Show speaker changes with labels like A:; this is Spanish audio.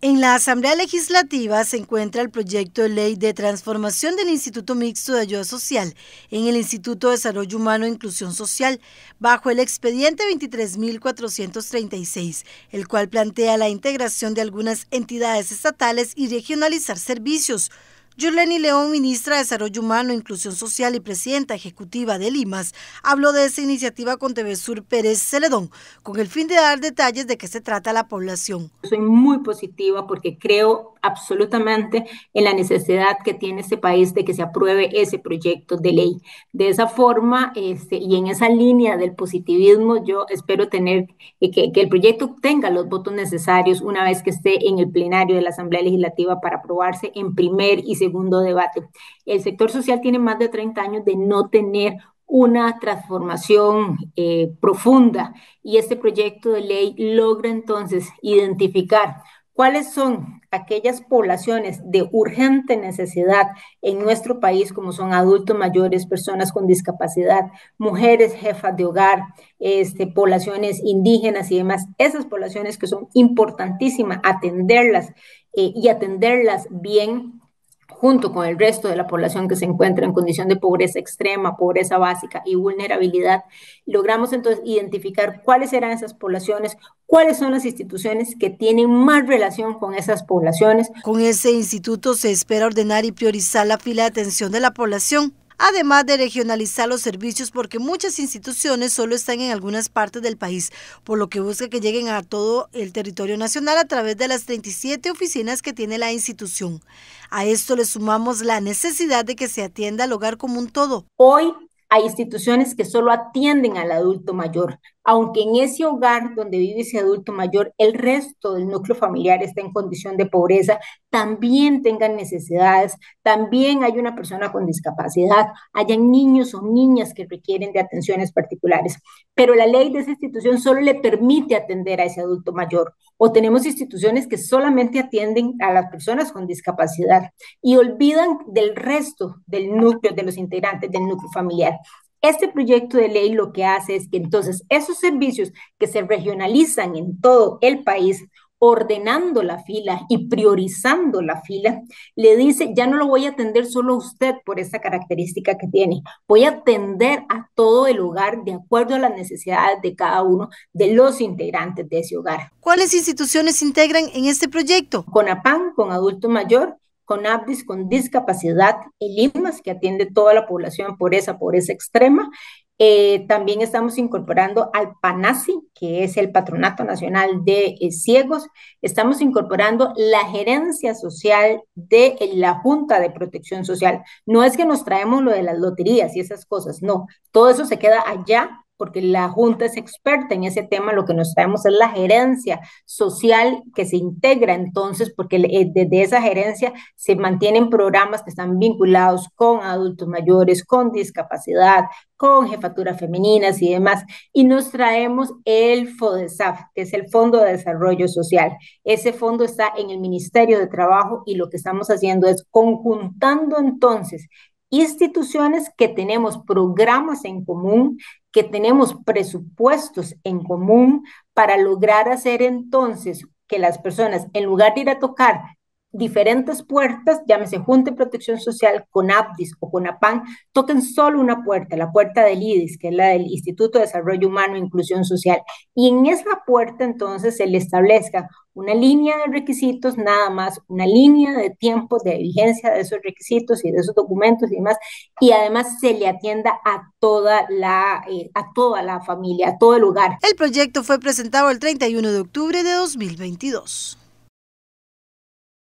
A: En la Asamblea Legislativa se encuentra el proyecto de ley de transformación del Instituto Mixto de Ayuda Social en el Instituto de Desarrollo Humano e Inclusión Social, bajo el expediente 23.436, el cual plantea la integración de algunas entidades estatales y regionalizar servicios. Yurleni León, ministra de Desarrollo Humano, Inclusión Social y presidenta ejecutiva de Limas, habló de esa iniciativa con TV Sur Pérez Celedón, con el fin de dar detalles de qué se trata la población.
B: Soy muy positiva porque creo absolutamente en la necesidad que tiene este país de que se apruebe ese proyecto de ley. De esa forma este, y en esa línea del positivismo, yo espero tener que, que el proyecto tenga los votos necesarios una vez que esté en el plenario de la Asamblea Legislativa para aprobarse en primer y segundo segundo debate. El sector social tiene más de 30 años de no tener una transformación eh, profunda y este proyecto de ley logra entonces identificar cuáles son aquellas poblaciones de urgente necesidad en nuestro país, como son adultos mayores, personas con discapacidad, mujeres jefas de hogar, este, poblaciones indígenas y demás, esas poblaciones que son importantísimas atenderlas eh, y atenderlas bien junto con el resto de la población que se encuentra en condición de pobreza extrema, pobreza básica y vulnerabilidad, logramos entonces identificar cuáles eran esas poblaciones, cuáles son las instituciones que tienen más relación con esas poblaciones.
A: Con ese instituto se espera ordenar y priorizar la fila de atención de la población además de regionalizar los servicios porque muchas instituciones solo están en algunas partes del país, por lo que busca que lleguen a todo el territorio nacional a través de las 37 oficinas que tiene la institución. A esto le sumamos la necesidad de que se atienda al hogar como un todo.
B: Hoy hay instituciones que solo atienden al adulto mayor, aunque en ese hogar donde vive ese adulto mayor, el resto del núcleo familiar está en condición de pobreza, también tengan necesidades, también hay una persona con discapacidad, hayan niños o niñas que requieren de atenciones particulares. Pero la ley de esa institución solo le permite atender a ese adulto mayor. O tenemos instituciones que solamente atienden a las personas con discapacidad y olvidan del resto del núcleo, de los integrantes del núcleo familiar. Este proyecto de ley lo que hace es que entonces esos servicios que se regionalizan en todo el país, ordenando la fila y priorizando la fila, le dice, ya no lo voy a atender solo a usted por esa característica que tiene, voy a atender a todo el hogar de acuerdo a las necesidades de cada uno de los integrantes de ese hogar.
A: ¿Cuáles instituciones integran en este proyecto?
B: Con APAN, con adulto mayor, con ABDIS con discapacidad, el IMAS, que atiende toda la población por esa pobreza extrema. Eh, también estamos incorporando al PANASI, que es el Patronato Nacional de eh, Ciegos. Estamos incorporando la gerencia social de eh, la Junta de Protección Social. No es que nos traemos lo de las loterías y esas cosas, no. Todo eso se queda allá porque la Junta es experta en ese tema, lo que nos traemos es la gerencia social que se integra entonces, porque eh, desde esa gerencia se mantienen programas que están vinculados con adultos mayores, con discapacidad, con jefaturas femeninas y demás. Y nos traemos el FODESAF, que es el Fondo de Desarrollo Social. Ese fondo está en el Ministerio de Trabajo y lo que estamos haciendo es conjuntando entonces instituciones que tenemos programas en común, que tenemos presupuestos en común para lograr hacer entonces que las personas, en lugar de ir a tocar diferentes puertas, llámese Junta de Protección Social, con APDIS o con APAN, toquen solo una puerta, la puerta del IDIS, que es la del Instituto de Desarrollo Humano e Inclusión Social. Y en esa puerta entonces se le establezca una línea de requisitos, nada más, una línea de tiempo de vigencia de esos requisitos y de esos documentos y demás, y además se le atienda a toda la, eh, a toda la familia, a todo el lugar.
A: El proyecto fue presentado el 31 de octubre de 2022.